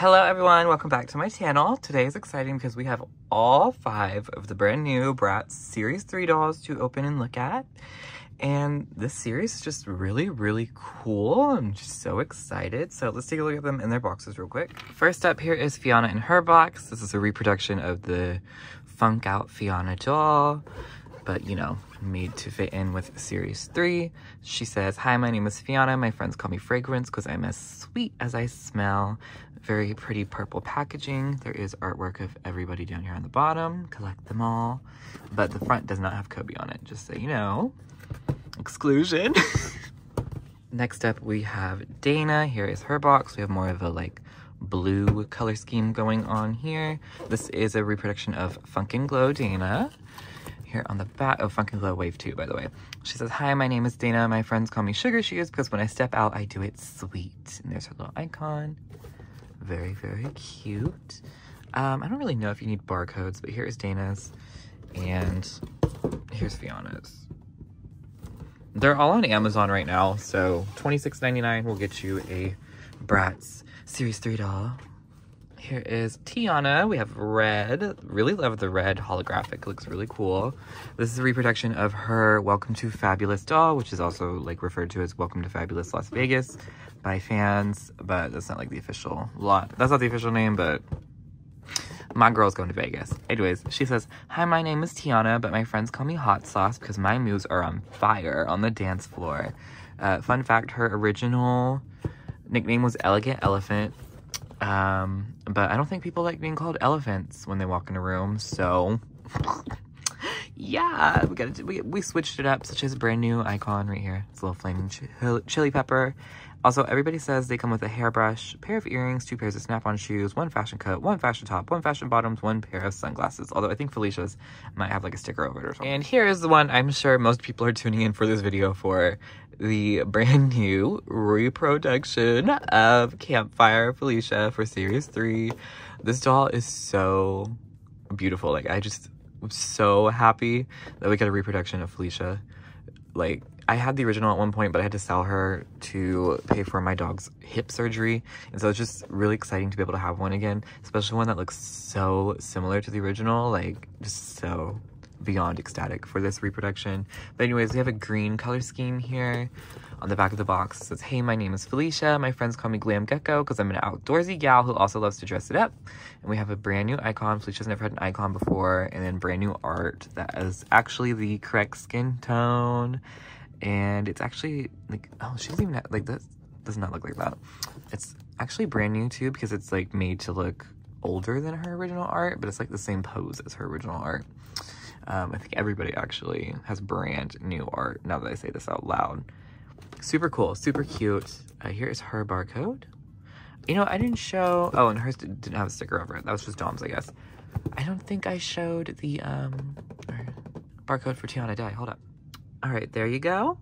Hello everyone, welcome back to my channel. Today is exciting because we have all five of the brand new Bratz Series 3 dolls to open and look at. And this series is just really, really cool. I'm just so excited. So let's take a look at them in their boxes real quick. First up here is Fianna in her box. This is a reproduction of the Funk Out Fianna doll but you know, made to fit in with series three. She says, Hi, my name is Fianna. My friends call me Fragrance because I'm as sweet as I smell. Very pretty purple packaging. There is artwork of everybody down here on the bottom. Collect them all. But the front does not have Koby on it, just so you know. Exclusion. Next up, we have Dana. Here is her box. We have more of a like blue color scheme going on here. This is a reproduction of Funk and Glow Dana here on the back. Oh, Funk and Glow Wave 2, by the way. She says, Hi, my name is Dana. My friends call me Sugar Shoes because when I step out, I do it sweet. And there's her little icon. Very, very cute. Um, I don't really know if you need barcodes, but here is Dana's. And here's Fianna's. They're all on Amazon right now, so $26.99 will get you a Bratz Series 3 doll. Here is Tiana. We have red. Really love the red holographic. Looks really cool. This is a reproduction of her Welcome to Fabulous doll, which is also like referred to as Welcome to Fabulous Las Vegas by fans, but that's not like the official lot. That's not the official name, but my girl's going to Vegas. Anyways, she says, Hi, my name is Tiana, but my friends call me Hot Sauce because my moves are on fire on the dance floor. Uh, fun fact, her original nickname was Elegant Elephant. Um, but I don't think people like being called elephants when they walk in a room, so yeah, we got we we switched it up, such as a brand new icon right here. It's a little flaming chili pepper. Also, everybody says they come with a hairbrush, pair of earrings, two pairs of snap-on shoes, one fashion coat, one fashion top, one fashion bottoms, one pair of sunglasses. Although I think Felicia's might have like a sticker over it or something. And here is the one I'm sure most people are tuning in for this video for the brand new reproduction of Campfire Felicia for Series 3. This doll is so beautiful. Like, I just was so happy that we got a reproduction of Felicia. Like, I had the original at one point, but I had to sell her to pay for my dog's hip surgery. And so it's just really exciting to be able to have one again, especially one that looks so similar to the original. Like, just so beyond ecstatic for this reproduction. But anyways, we have a green color scheme here on the back of the box. It says, hey, my name is Felicia. My friends call me Glam Gecko because I'm an outdoorsy gal who also loves to dress it up. And we have a brand new icon. Felicia's never had an icon before. And then brand new art that is actually the correct skin tone and it's actually like oh she doesn't even like that does not look like that it's actually brand new too because it's like made to look older than her original art but it's like the same pose as her original art um, I think everybody actually has brand new art now that I say this out loud. Super cool super cute. Uh, here is her barcode. You know I didn't show oh and hers didn't have a sticker over it. That was just Dom's I guess. I don't think I showed the um barcode for Tiana Day hold up. All right, there you go.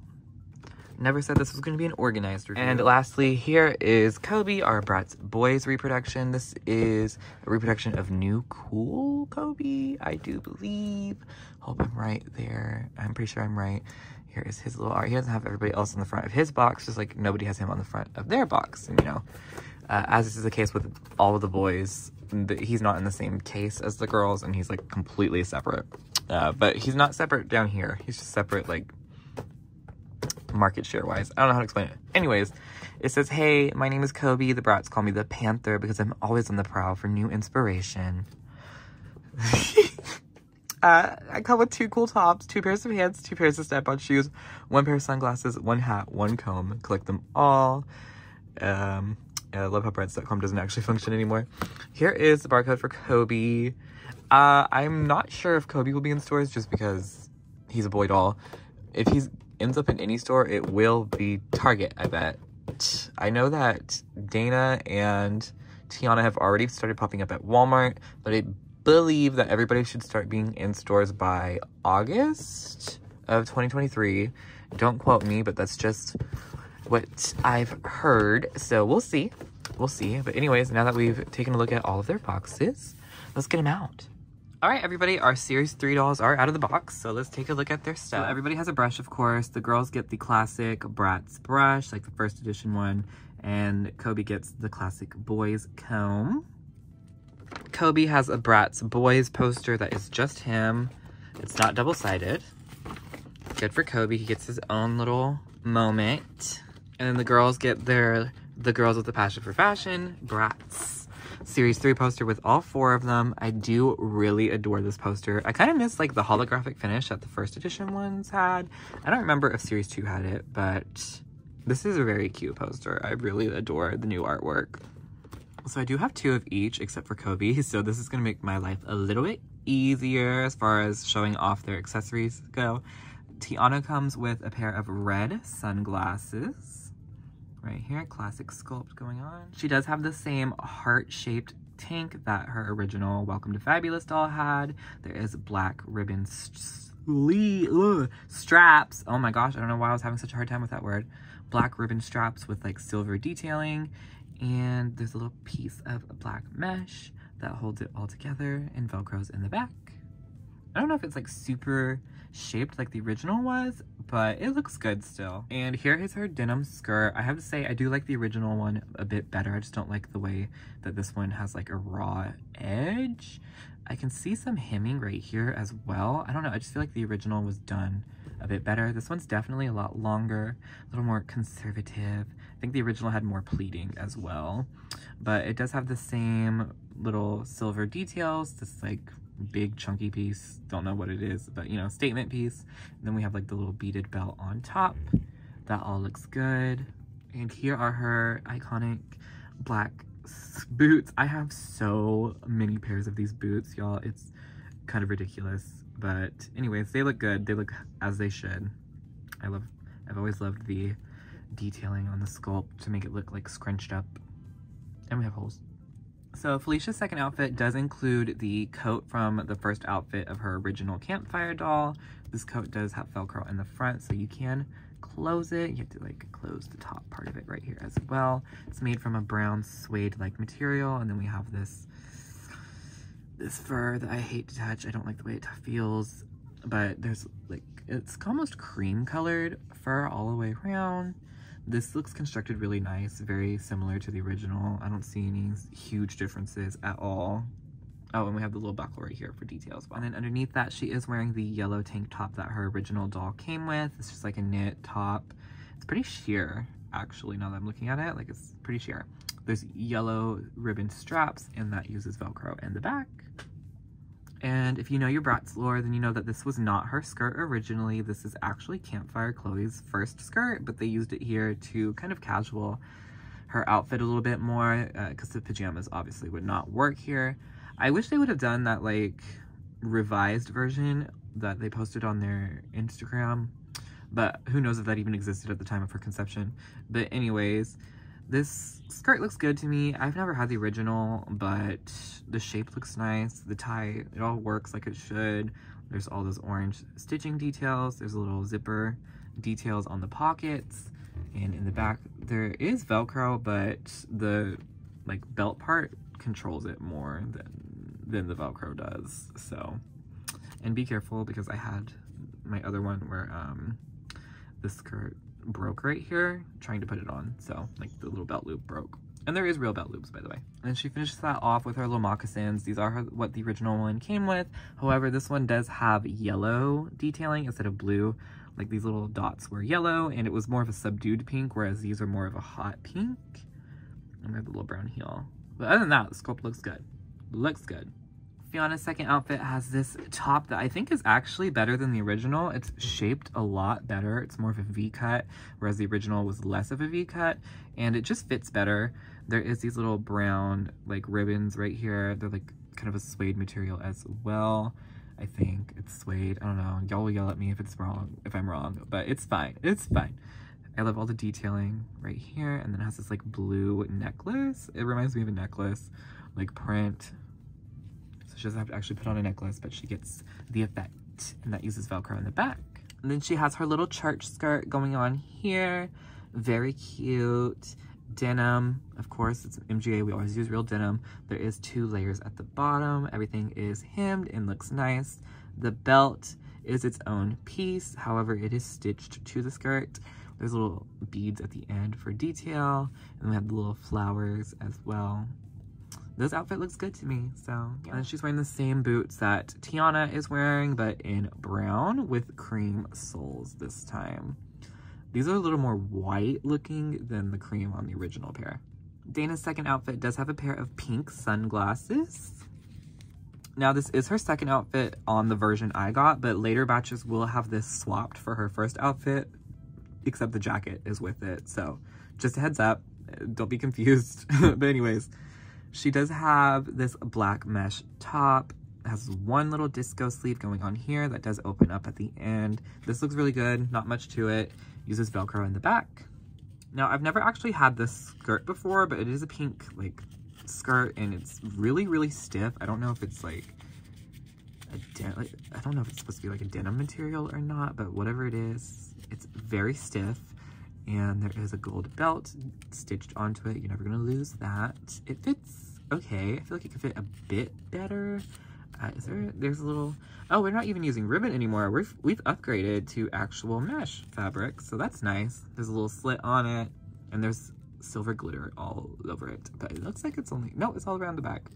Never said this was going to be an organized review. And lastly, here is Koby, our Bratz Boys reproduction. This is a reproduction of Nu Cool Koby, I do believe. Hope I'm right there. I'm pretty sure I'm right. Here is his little art. He doesn't have everybody else on the front of his box, just like nobody has him on the front of their box. And, you know, uh, as this is the case with all of the boys, he's not in the same case as the girls, and he's, like, completely separate. Uh, but he's not separate down here. He's just separate, like, market share wise. I don't know how to explain it. Anyways, it says, Hey, my name is Koby. The Bratz call me the Panther because I'm always on the prowl for new inspiration. uh, I come with two cool tops, two pairs of pants, two pairs of step-on shoes, one pair of sunglasses, one hat, one comb. Collect them all. Um, I love how Bratz.com doesn't actually function anymore. Here is the barcode for Koby. Uh, I'm not sure if Koby will be in stores just because he's a boy doll. If he ends up in any store, it will be Target, I bet. I know that Dana and Tiana have already started popping up at Walmart, but I believe that everybody should start being in stores by August of 2023. Don't quote me, but that's just what I've heard. So we'll see. We'll see. But anyways, now that we've taken a look at all of their boxes, let's get them out. All right, everybody, our Series 3 dolls are out of the box, so let's take a look at their stuff. So everybody has a brush, of course. The girls get the classic Bratz brush, like the first edition one, And Koby gets the classic boys comb. Koby has a Bratz Boys poster that is just him. It's not double-sided. Good for Koby. He gets his own little moment. And then the girls get their, the girls with the passion for fashion, Bratz series 3 poster with all four of them. I do really adore this poster. I kind of miss like the holographic finish that the first edition ones had. I don't remember if series 2 had it, but this is a very cute poster. I really adore the new artwork. So I do have two of each except for Koby. So this is going to make my life a little bit easier as far as showing off their accessories go. Tiana comes with a pair of red sunglasses. Right here, classic sculpt going on. She does have the same heart-shaped tank that her original Welcome to Fabulous doll had. There is black ribbon ugh, straps. Oh my gosh, I don't know why I was having such a hard time with that word. Black ribbon straps with like silver detailing. And there's a little piece of black mesh that holds it all together and velcros in the back. I don't know if it's like super shaped like the original was, but it looks good still. And here is her denim skirt. I have to say, I do like the original one a bit better. I just don't like the way that this one has like a raw edge. I can see some hemming right here as well. I don't know, I just feel like the original was done a bit better. This one's definitely a lot longer, a little more conservative. I think the original had more pleating as well. But it does have the same little silver details, this like big chunky piece. Don't know what it is, but you know, statement piece. And then we have like the little beaded belt on top. That all looks good. And here are her iconic black boots. I have so many pairs of these boots, y'all. It's kind of ridiculous. But anyways, they look good. They look as they should. I love, I've always loved the detailing on the sculpt to make it look like scrunched up. And we have holes. So Felicia's second outfit does include the coat from the first outfit of her original campfire doll. This coat does have Velcro in the front, so you can close it. You have to like close the top part of it right here as well. It's made from a brown suede-like material, and then we have this this fur that I hate to touch. I don't like the way it feels, but there's like, it's almost cream colored fur all the way around. This looks constructed really nice, very similar to the original. I don't see any huge differences at all. Oh, and we have the little buckle right here for details. And then underneath that, she is wearing the yellow tank top that her original doll came with. It's just like a knit top. It's pretty sheer, actually, now that I'm looking at it. Like, it's pretty sheer. There's yellow ribbon straps, and that uses Velcro in the back. And if you know your Bratz lore, then you know that this was not her skirt originally. This is actually Campfire Chloe's first skirt, but they used it here to kind of casual her outfit a little bit more because uh, the pajamas obviously would not work here. I wish they would have done that like revised version that they posted on their Instagram, but who knows if that even existed at the time of her conception. But anyways, this skirt looks good to me. I've never had the original, but the shape looks nice. The tie, it all works like it should. There's all those orange stitching details. There's a little zipper details on the pockets. And in the back, there is Velcro, but the like belt part controls it more than, than the Velcro does. So, and be careful because I had my other one where um, the skirt broke right here trying to put it on. So like the little belt loop broke. And there is real belt loops, by the way. And she finishes that off with her little moccasins. These are her, what the original one came with. However, this one does have yellow detailing instead of blue. Like these little dots were yellow and it was more of a subdued pink, whereas these are more of a hot pink. And we have the little brown heel. But other than that, the sculpt looks good. Looks good. Fianna's second outfit has this top that I think is actually better than the original. It's shaped a lot better. It's more of a V-cut, whereas the original was less of a V-cut, and it just fits better. There is these little brown, like, ribbons right here. They're, like, kind of a suede material as well. I think it's suede. I don't know. Y'all will yell at me if it's wrong, if I'm wrong, but it's fine. It's fine. I love all the detailing right here, and then it has this, like, blue necklace. It reminds me of a necklace, like, print she doesn't have to actually put on a necklace, but she gets the effect. And that uses Velcro in the back. And then she has her little church skirt going on here. Very cute. Denim, of course, it's MGA. We always use real denim. There is two layers at the bottom. Everything is hemmed and looks nice. The belt is its own piece. However, it is stitched to the skirt. There's little beads at the end for detail. And we have the little flowers as well. This outfit looks good to me, so. Yeah. And she's wearing the same boots that Tiana is wearing, but in brown with cream soles this time. These are a little more white looking than the cream on the original pair. Dana's second outfit does have a pair of pink sunglasses. Now, this is her second outfit on the version I got, but later batches will have this swapped for her first outfit, except the jacket is with it. So just a heads up, don't be confused. but anyways, she does have this black mesh top. It has one little disco sleeve going on here that does open up at the end. This looks really good, not much to it. Uses Velcro in the back. Now, I've never actually had this skirt before, but it is a pink, like, skirt, and it's really, really stiff. I don't know if it's, like, like, I don't know if it's supposed to be, like, a denim material or not, but whatever it is, it's very stiff. And there is a gold belt stitched onto it. You're never to lose that. It fits okay. I feel like it could fit a bit better. Uh, is there, there's a little, oh, we're not even using ribbon anymore. We've, we've upgraded to actual mesh fabric, so that's nice. There's a little slit on it, and there's silver glitter all over it. But it looks like it's only, no, it's all around the back.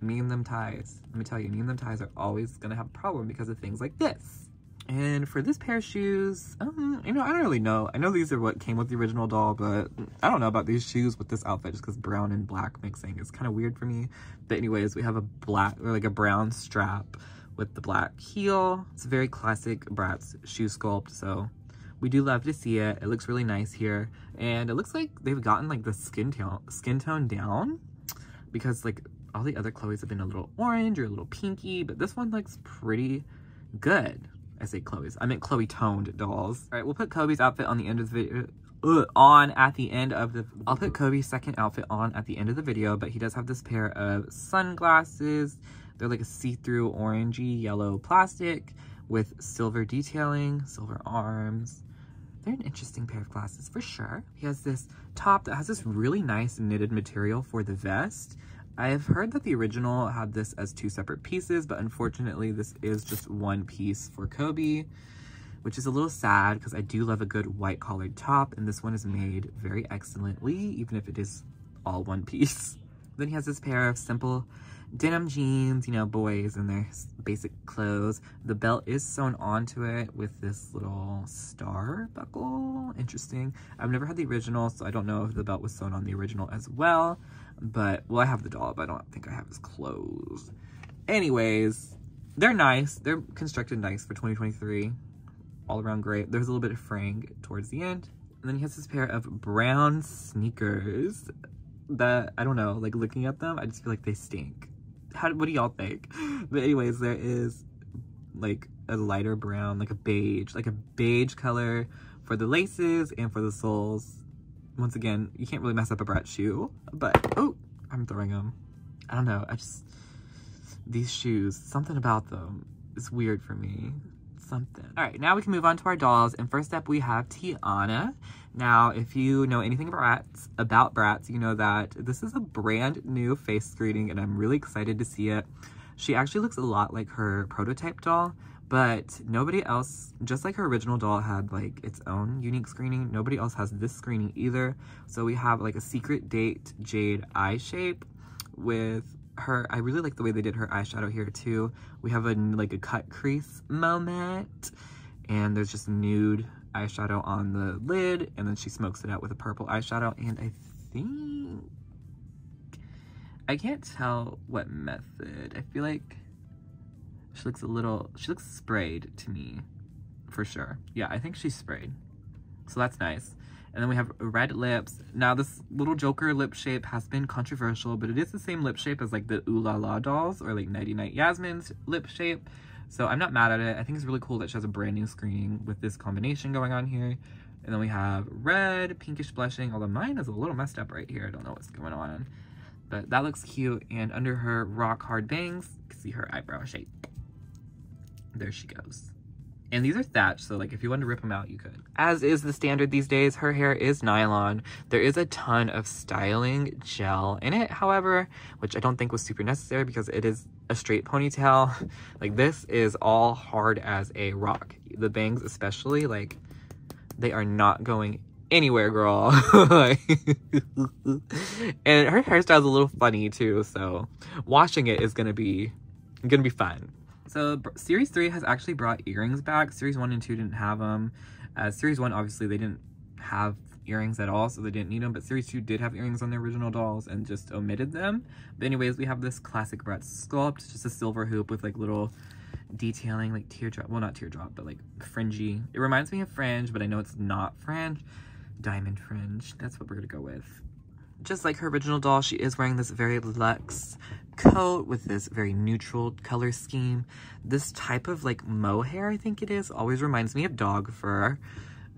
Me and them ties. Let me tell you, me and them ties are always gonna have a problem because of things like this. And for this pair of shoes, um, you know, I don't really know. I know these are what came with the original doll, but I don't know about these shoes with this outfit just because brown and black mixing is kind of weird for me. But anyways, we have a black, or like a brown strap with the black heel. It's a very classic Bratz shoe sculpt, so we do love to see it. It looks really nice here. And it looks like they've gotten like the skin tone, skin tone down because like all the other Chloe's have been a little orange or a little pinky, but this one looks pretty good. I say Chloe's. I meant Chloe toned dolls. All right, we'll put Koby's outfit on the end of the video. Uh, on at the end of the I'll put Koby's second outfit on at the end of the video but he does have this pair of sunglasses they're like a see-through orangey yellow plastic with silver detailing silver arms they're an interesting pair of glasses for sure he has this top that has this really nice knitted material for the vest I've heard that the original had this as two separate pieces, but unfortunately this is just one piece for Koby, which is a little sad because I do love a good white collared top, and this one is made very excellently, even if it is all one piece. Then he has this pair of simple denim jeans, you know, boys in their basic clothes. The belt is sewn onto it with this little star buckle. Interesting. I've never had the original, so I don't know if the belt was sewn on the original as well. But, well, I have the doll, but I don't think I have his clothes. Anyways, they're nice. They're constructed nice for 2023. All around great. There's a little bit of fraying towards the end. And then he has this pair of brown sneakers that, I don't know, like looking at them, I just feel like they stink. How, what do y'all think? But anyways, there is like a lighter brown, like a beige, like a beige color for the laces and for the soles once again, you can't really mess up a Brat shoe, but, oh, I'm throwing them. I don't know, I just, these shoes, something about them is weird for me. Something. All right, now we can move on to our dolls. And first up, we have Tiana. Now, if you know anything about Bratz, about Bratz, you know that this is a brand new face screening, and I'm really excited to see it. She actually looks a lot like her prototype doll, but nobody else, just like her original doll had like its own unique screening, nobody else has this screening either. So we have like a secret date jade eye shape with her, I really like the way they did her eyeshadow here too. We have a like a cut crease moment and there's just nude eyeshadow on the lid and then she smokes it out with a purple eyeshadow and I think, I can't tell what method. I feel like she looks a little, she looks sprayed to me, for sure. Yeah, I think she's sprayed. So that's nice. And then we have red lips. Now this little Joker lip shape has been controversial, but it is the same lip shape as like the Ooh La La dolls or like Nighty Night Yasmin's lip shape. So I'm not mad at it. I think it's really cool that she has a brand new screening with this combination going on here. And then we have red, pinkish blushing, although mine is a little messed up right here. I don't know what's going on. But that looks cute. And under her rock hard bangs, you can see her eyebrow shape there she goes. And these are thatched, so like if you wanted to rip them out, you could. As is the standard these days, her hair is nylon. There is a ton of styling gel in it, however, which I don't think was super necessary because it is a straight ponytail. like this is all hard as a rock. The bangs especially, like They are not going anywhere, girl. and her hairstyle is a little funny too, so washing it is gonna be gonna be fun. So series three has actually brought earrings back. Series one and two didn't have them. Uh, series one, obviously, they didn't have earrings at all, so they didn't need them. But series two did have earrings on the original dolls and just omitted them. But anyways, we have this classic Bratz sculpt, just a silver hoop with like little detailing, like teardrop. Well, not teardrop, but like fringy. It reminds me of fringe, but I know it's not fringe. Diamond fringe. That's what we're gonna go with. Just like her original doll, she is wearing this very luxe coat with this very neutral color scheme. This type of like mohair, I think it is, always reminds me of dog fur.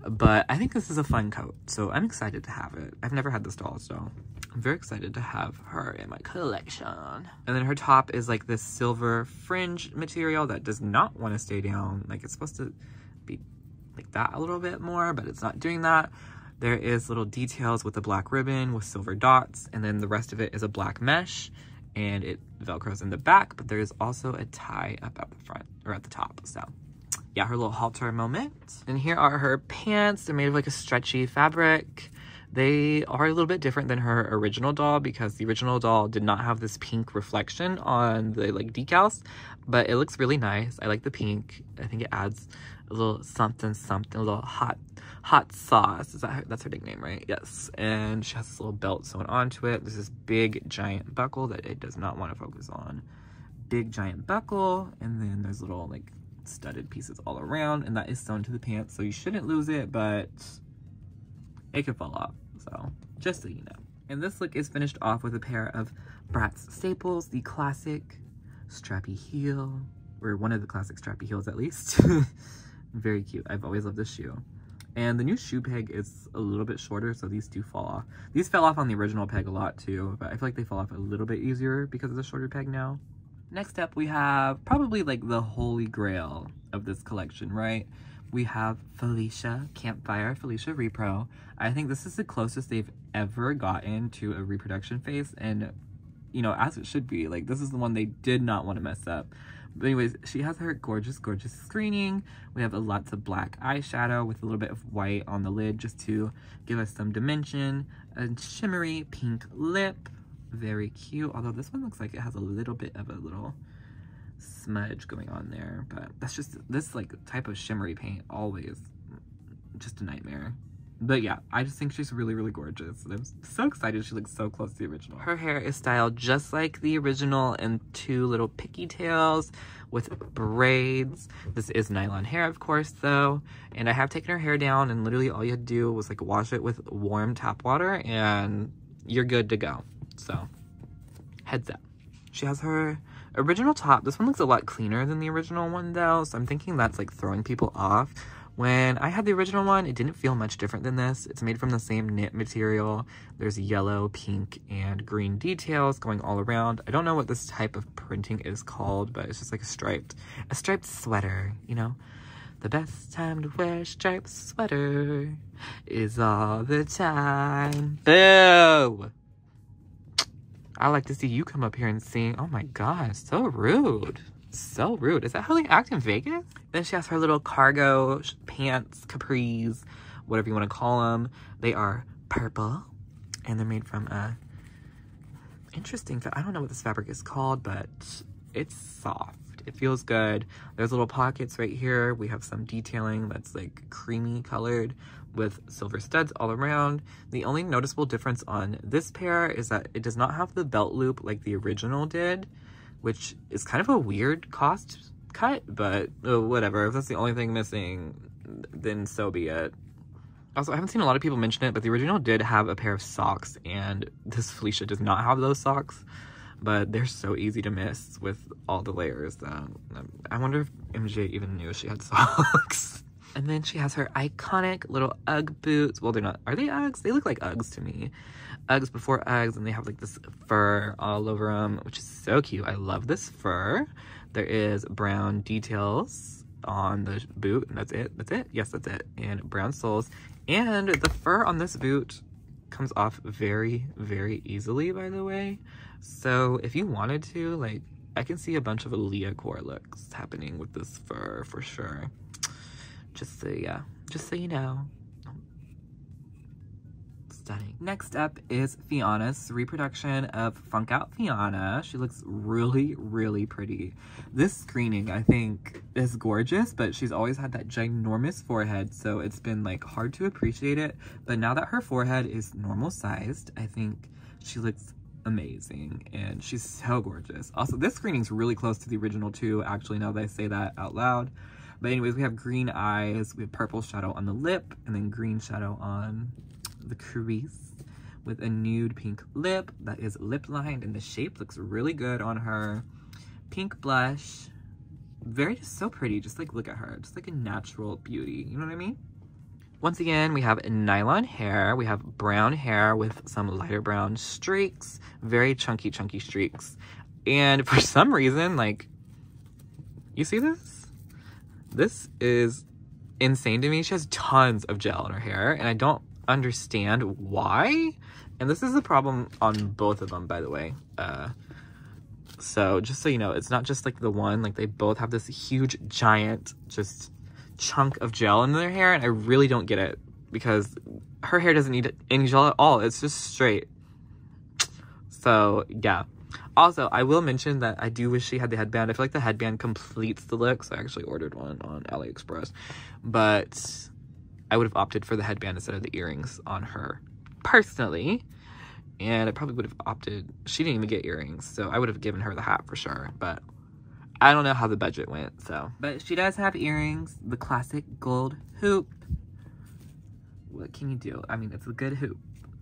But I think this is a fun coat, so I'm excited to have it. I've never had this doll, so I'm very excited to have her in my collection. And then her top is like this silver fringe material that does not want to stay down. Like it's supposed to be like that a little bit more, but it's not doing that. There is little details with a black ribbon with silver dots, and then the rest of it is a black mesh and it velcros in the back, but there is also a tie up at the front or at the top. So yeah, her little halter moment. And here are her pants. They're made of like a stretchy fabric. They are a little bit different than her original doll because the original doll did not have this pink reflection on the like decals, but it looks really nice. I like the pink. I think it adds a little something something, a little hot hot sauce. Is that her, that's her nickname, right? Yes. And she has this little belt sewn onto it. There's this big giant buckle that it does not want to focus on. Big giant buckle, and then there's little like studded pieces all around, and that is sewn to the pants, so you shouldn't lose it, but it could fall off. So just so you know. And this look is finished off with a pair of Bratz staples, the classic strappy heel, or one of the classic strappy heels at least. Very cute. I've always loved this shoe. And the new shoe peg is a little bit shorter, so these do fall off. These fell off on the original peg a lot too, but I feel like they fall off a little bit easier because of the shorter peg now. Next up, we have probably like the holy grail of this collection, right? We have Felicia Campfire, Felicia Repro. I think this is the closest they've ever gotten to a reproduction face, and you know, as it should be. Like, this is the one they did not want to mess up. But anyways, she has her gorgeous, gorgeous screening. We have a lots of black eyeshadow with a little bit of white on the lid just to give us some dimension. A shimmery pink lip. Very cute. Although this one looks like it has a little bit of a little smudge going on there. But that's just, this like type of shimmery paint always just a nightmare. But yeah, I just think she's really, really gorgeous. And I'm so excited she looks so close to the original. Her hair is styled just like the original in two little picky tails with braids. This is nylon hair, of course, though. And I have taken her hair down and literally all you had to do was like wash it with warm tap water and you're good to go. So, heads up. She has her original top. This one looks a lot cleaner than the original one, though. So I'm thinking that's like throwing people off. When I had the original one, it didn't feel much different than this. It's made from the same knit material. There's yellow, pink, and green details going all around. I don't know what this type of printing is called, but it's just like a striped, a striped sweater, you know? The best time to wear a striped sweater is all the time. Boo! I like to see you come up here and sing. Oh my gosh, so rude. So rude. Is that how they act in Vegas? Then she has her little cargo pants, capris, whatever you want to call them. They are purple and they're made from a interesting, I don't know what this fabric is called, but it's soft. It feels good. There's little pockets right here. We have some detailing that's like creamy colored with silver studs all around. The only noticeable difference on this pair is that it does not have the belt loop like the original did, which is kind of a weird cost cut, but uh, whatever. If that's the only thing missing, then so be it. Also, I haven't seen a lot of people mention it, but the original did have a pair of socks, and this Felicia does not have those socks, but they're so easy to miss with all the layers. Um, I wonder if MGA even knew she had socks. And then she has her iconic little Ugg boots. Well, they're not, are they Uggs? They look like Uggs to me. Uggs before Uggs, and they have like this fur all over them, which is so cute. I love this fur. There is brown details on the boot, and that's it. That's it. Yes, that's it. And brown soles. And the fur on this boot comes off very, very easily, by the way. So if you wanted to, like, I can see a bunch of Aaliyah core looks happening with this fur for sure. Just so, yeah, just so you know. stunning. Next up is Fianna's reproduction of Funk Out Fianna. She looks really, really pretty. This screening, I think, is gorgeous, but she's always had that ginormous forehead, so it's been like hard to appreciate it. But now that her forehead is normal sized, I think she looks amazing and she's so gorgeous. Also, this screening's really close to the original too, actually, now that I say that out loud. But anyways, we have green eyes, we have purple shadow on the lip, and then green shadow on the crease with a nude pink lip that is lip lined and the shape looks really good on her. Pink blush, very just so pretty, just like look at her, just like a natural beauty, you know what I mean? Once again, we have nylon hair. We have brown hair with some lighter brown streaks, very chunky, chunky streaks. And for some reason, like, you see this? This is insane to me. She has tons of gel in her hair, and I don't understand why. And this is a problem on both of them, by the way. Uh, so just so you know, it's not just like the one, like they both have this huge, giant, just chunk of gel in their hair and I really don't get it because her hair doesn't need any gel at all. It's just straight. So yeah. Also, I will mention that I do wish she had the headband. I feel like the headband completes the look. So I actually ordered one on AliExpress. But I would have opted for the headband instead of the earrings on her personally. And I probably would have opted, she didn't even get earrings. So I would have given her the hat for sure. But I don't know how the budget went, so. But she does have earrings, the classic gold hoop. What can you do? I mean, it's a good hoop.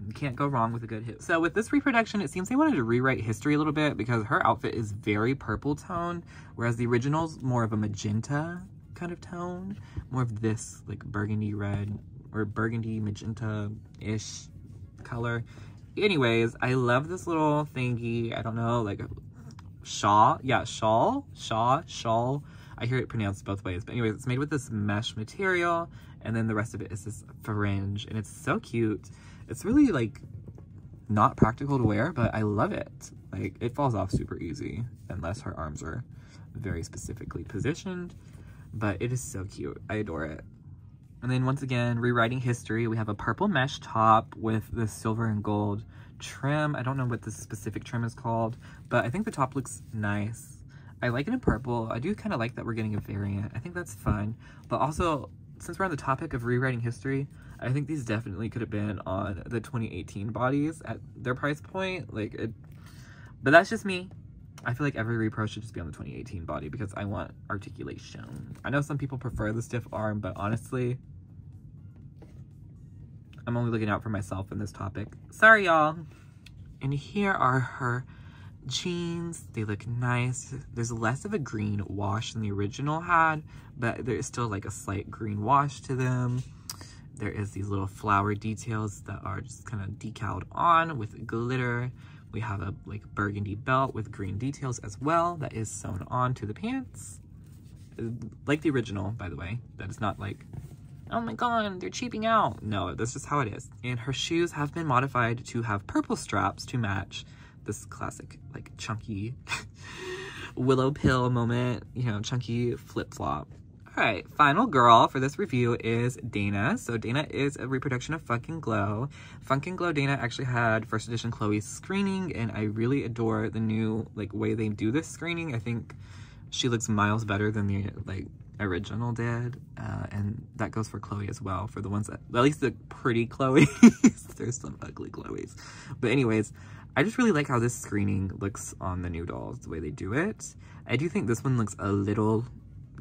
You can't go wrong with a good hoop. So with this reproduction, it seems they wanted to rewrite history a little bit because her outfit is very purple tone, whereas the original's more of a magenta kind of tone. More of this like burgundy red or burgundy magenta-ish color. Anyways, I love this little thingy. I don't know, like shawl. Yeah, shawl, shaw, shawl. I hear it pronounced both ways. But anyways, it's made with this mesh material. And then the rest of it is this fringe. And it's so cute. It's really like not practical to wear, but I love it. Like it falls off super easy unless her arms are very specifically positioned. But it is so cute. I adore it. And then once again, rewriting history, we have a purple mesh top with the silver and gold trim. I don't know what this specific trim is called, but I think the top looks nice. I like it in purple. I do kind of like that we're getting a variant. I think that's fun. But also, since we're on the topic of rewriting history, I think these definitely could have been on the 2018 bodies at their price point. Like, it, but that's just me. I feel like every repro should just be on the 2018 body because I want articulation. I know some people prefer the stiff arm, but honestly, I'm only looking out for myself in this topic. Sorry, y'all. And here are her jeans. They look nice. There's less of a green wash than the original had, but there is still like a slight green wash to them. There is these little flower details that are just kind of decaled on with glitter. We have a like burgundy belt with green details as well that is sewn on to the pants. Like the original, by the way. That is not like oh my god, they're cheaping out. No, that's just how it is. And her shoes have been modified to have purple straps to match this classic, like, chunky willow pill moment, you know, chunky flip-flop. All right, final girl for this review is Dana. So Dana is a reproduction of Funk and Glow. Funk and Glow Dana actually had first edition Chloe's screening, and I really adore the new like way they do this screening. I think she looks miles better than the like original did uh, and that goes for chloe as well for the ones that at least the pretty chloe there's some ugly chloe's. But anyways i just really like how this screening looks on the new dolls the way they do it. I do think this one looks a little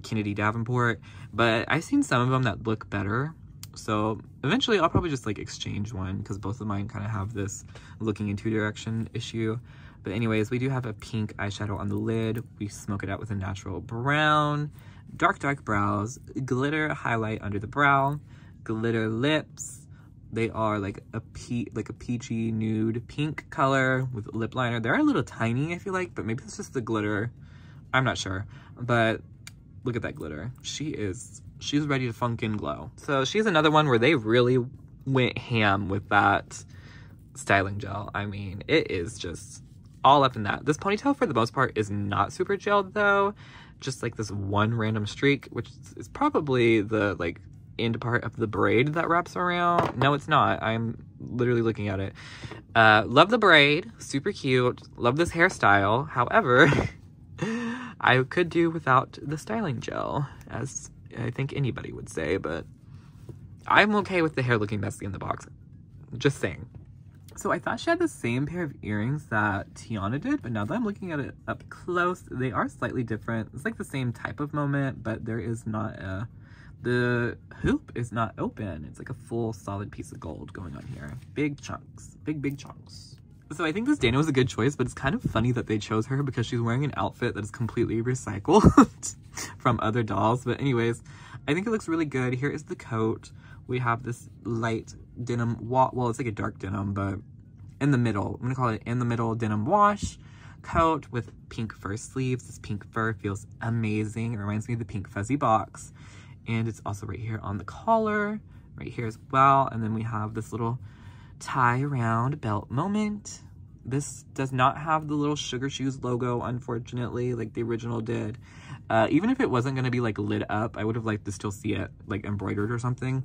kennedy davenport but i've seen some of them that look better. So eventually i'll probably just like exchange one because both of mine kind of have this looking in two direction issue. But anyways, we do have a pink eyeshadow on the lid. We smoke it out with a natural brown. Dark, dark brows. Glitter highlight under the brow. Glitter lips. They are like a like a peachy nude pink color with lip liner. They're a little tiny, I feel like, but maybe it's just the glitter. I'm not sure. But look at that glitter. She is, she's ready to funk and glow. So she's another one where they really went ham with that styling gel. I mean, it is just all up in that. This ponytail, for the most part, is not super gelled, though. Just like this one random streak, which is probably the, like, end part of the braid that wraps around. No, it's not. I'm literally looking at it. Uh, love the braid. Super cute. Love this hairstyle. However, I could do without the styling gel, as I think anybody would say, but I'm okay with the hair looking messy in the box. Just saying. So I thought she had the same pair of earrings that Tiana did, but now that I'm looking at it up close, they are slightly different. It's like the same type of moment, but there is not a, the hoop is not open. It's like a full solid piece of gold going on here. Big chunks, big, big chunks. So I think this Dana was a good choice, but it's kind of funny that they chose her because she's wearing an outfit that is completely recycled from other dolls. But anyways, I think it looks really good. Here is the coat. We have this light denim well it's like a dark denim but in the middle i'm gonna call it in the middle denim wash coat with pink fur sleeves. This pink fur feels amazing. It reminds me of the pink fuzzy box. And it's also right here on the collar right here as well. And then we have this little tie around belt moment. This does not have the little sugar shoes logo unfortunately like the original did. Uh, even if it wasn't going to be like lit up i would have liked to still see it like embroidered or something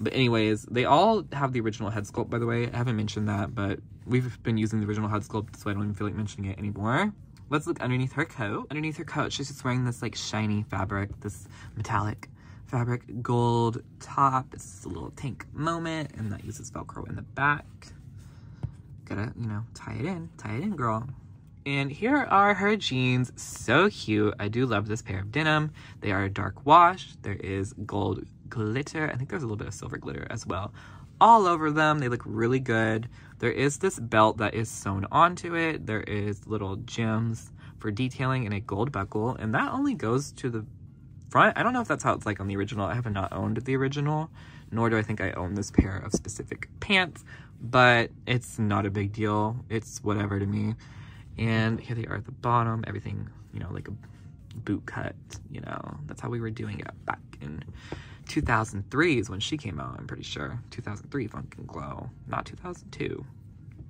but anyways, they all have the original head sculpt, by the way. I haven't mentioned that, but we've been using the original head sculpt, so I don't even feel like mentioning it anymore. Let's look underneath her coat. Underneath her coat, she's just wearing this like shiny fabric, this metallic fabric gold top. It's a little tank moment, and that uses Velcro in the back. Gotta, you know, tie it in. Tie it in, girl. And here are her jeans. So cute. I do love this pair of denim. They are a dark wash. There is gold glitter. I think there's a little bit of silver glitter as well. All over them. They look really good. There is this belt that is sewn onto it. There is little gems for detailing and a gold buckle. And that only goes to the front. I don't know if that's how it's like on the original. I have not owned the original, nor do I think I own this pair of specific pants. But it's not a big deal. It's whatever to me. And here they are at the bottom. Everything, you know, like a boot cut, you know. That's how we were doing it back in 2003 is when she came out, I'm pretty sure. 2003 Funk and Glow, not 2002.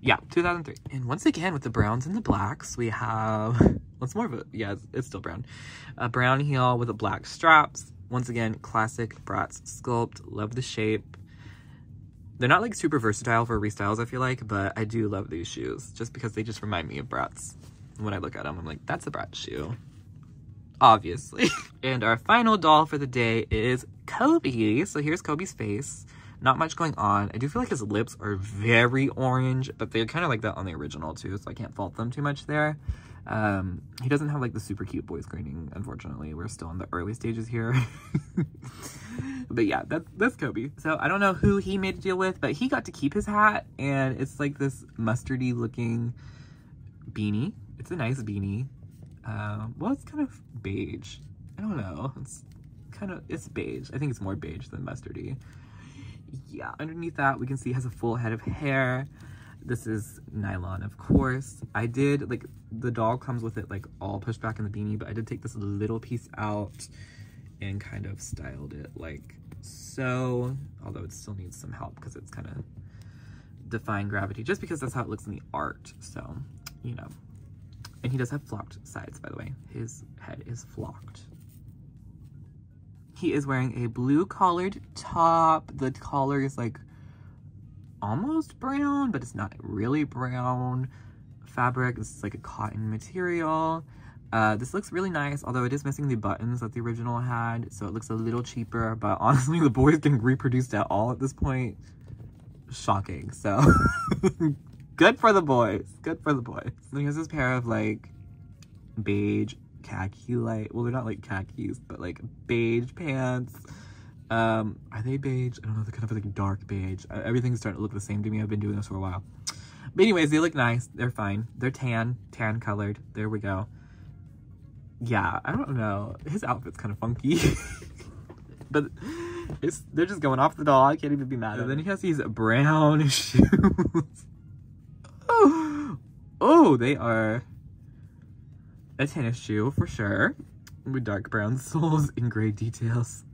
Yeah, 2003. And once again, with the browns and the blacks, we have, what's more of a, yeah, it's, it's still brown. A brown heel with a black straps. Once again, classic Bratz sculpt. Love the shape. They're not like super versatile for restyles, I feel like, but I do love these shoes just because they just remind me of Bratz. When I look at them, I'm like, that's a Bratz shoe obviously. and our final doll for the day is Koby. So here's Koby's face. Not much going on. I do feel like his lips are very orange, but they're kind of like that on the original too, so I can't fault them too much there. Um, he doesn't have like the super cute voice graining, unfortunately. We're still in the early stages here. but yeah, that, that's Koby. So I don't know who he made a deal with, but he got to keep his hat, and it's like this mustardy looking beanie. It's a nice beanie. Um, well, it's kind of beige. I don't know. It's kind of, it's beige. I think it's more beige than mustardy. Yeah, underneath that, we can see has a full head of hair. This is nylon, of course. I did, like, the doll comes with it, like, all pushed back in the beanie, but I did take this little piece out and kind of styled it like so, although it still needs some help because it's kind of defying gravity, just because that's how it looks in the art. So, you know, and he does have flocked sides, by the way. His head is flocked. He is wearing a blue collared top. The collar is like almost brown, but it's not really brown. Fabric, is like a cotton material. Uh, this looks really nice, although it is missing the buttons that the original had, so it looks a little cheaper, but honestly, the boys can reproduce at all at this point. Shocking, so Good for the boys. Good for the boys. So here's this pair of like beige khaki light. Well, they're not like khakis, but like beige pants. Um, are they beige? I don't know. They're kind of like dark beige. Uh, everything's starting to look the same to me. I've been doing this for a while. But anyways, they look nice. They're fine. They're tan, tan colored. There we go. Yeah, I don't know. His outfit's kind of funky. but it's, they're just going off the doll. I can't even be mad at Then he has these brown shoes. Oh, they are a tennis shoe for sure. With dark brown soles and gray details.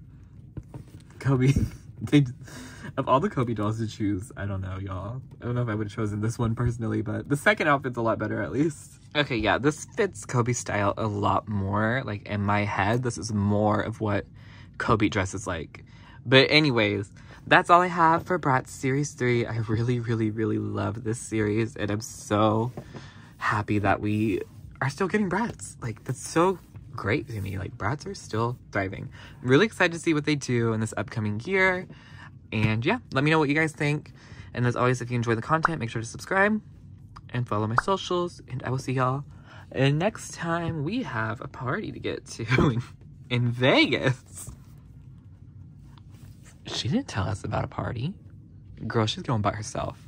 Koby. they, of all the Koby dolls to choose, I don't know, y'all. I don't know if I would have chosen this one personally, but the second outfit's a lot better at least. Okay, yeah, this fits Koby style a lot more. Like, in my head, this is more of what Koby dresses like. But anyways, that's all I have for Bratz Series 3. I really, really, really love this series. And I'm so happy that we are still getting Bratz. Like, that's so great to me. Like, Bratz are still thriving. I'm really excited to see what they do in this upcoming year. And yeah, let me know what you guys think. And as always, if you enjoy the content, make sure to subscribe and follow my socials. And I will see y'all And next time we have a party to get to in, in Vegas. She didn't tell us about a party. Girl, she's going by herself.